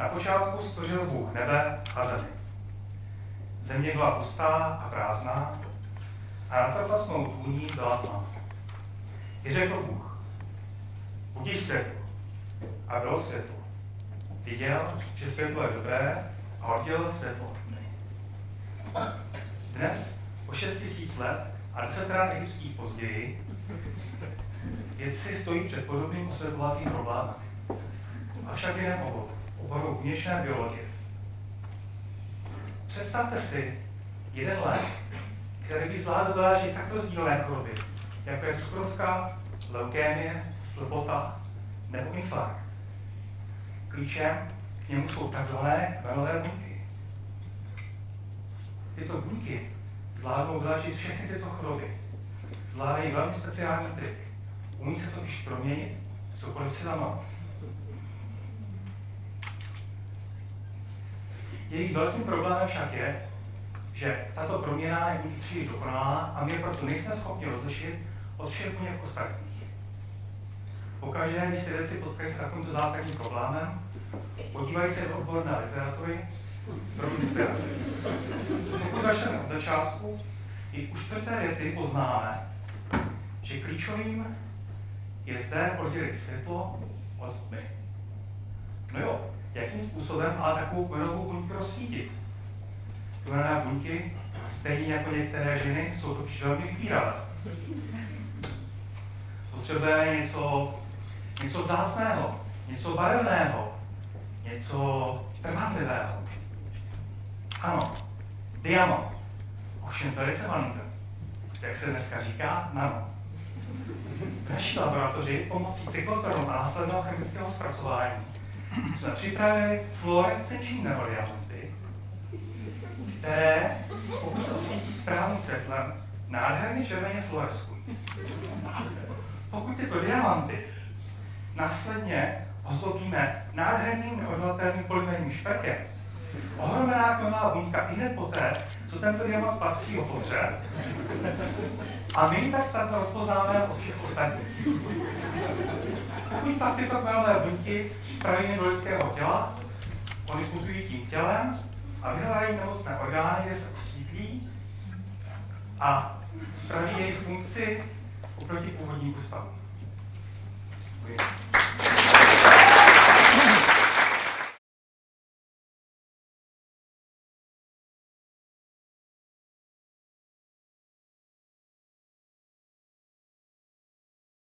Na počátku stvořil Bůh nebe a zemi. Země byla pustá a prázdná a nad propasmou tůní byla tma. I řekl Bůh, budí světlo. A bylo světlo. Viděl, že světlo je dobré a oddělil světlo. Dnes, po 6 tisíc let a desetkrát egyptských později, vědci stojí před podobným osvětlovacím problémem. Avšak jiném oboru, oboru buněčné biologie. Představte si jeden lék, který by zvládl vyléčit tak rozdílné choroby, jako je cukrovka, leukémie, slbota nebo infarkt. Klíčem k němu jsou tzv. kmenové buňky. Tyto buňky zvládnou vyléčit všechny tyto choroby. Zvládají velmi speciální trik. Umí se totiž proměnit cokoliv si zamá. Jejich velkým problémem však je, že tato proměna je buď příliš dokonalá a my proto nejsme schopni rozlišit od všech buněk ostatních. Pokaždé, když se věci potkají s takovýmto zásadním problémem, podívají se do odborné literatury pro inspiraci. Pokud začneme od začátku, i u čtvrté věty poznáme, že klíčovým je zde oddělit světlo od tmy. No jo, jakým způsobem ale takovou kmenovou buňku rozsvítit? Kmenové buňky, stejně jako některé ženy, jsou totiž velmi vybíravé. Potřebujeme něco, něco vzácného, něco barevného, něco trvanlivého. Ano, diamant. Ovšem velice malinký. Jak se dneska říká, nano. V naší laboratoři pomocí cyklotronu a následného chemického zpracování jsme připravili fluorescenční nanodiamanty, které, pokud se osvítí správným světlem, nádherně červeně fluoreskují. Pokud tyto diamanty následně ozdobíme nádherným neodolatelným polymerním šperkem, Ohromená kmenová buňka i hned poté, co tento diamant spatří opotře, a my tak snadno rozpoznáme od všech ostatních. Pokud pak tyto kmenové buňky praví do lidského těla, oni putují tím tělem a vyhledají nemocné orgány, kde se osvítlí a spraví jejich funkci oproti původnímu stavu. Děkuji.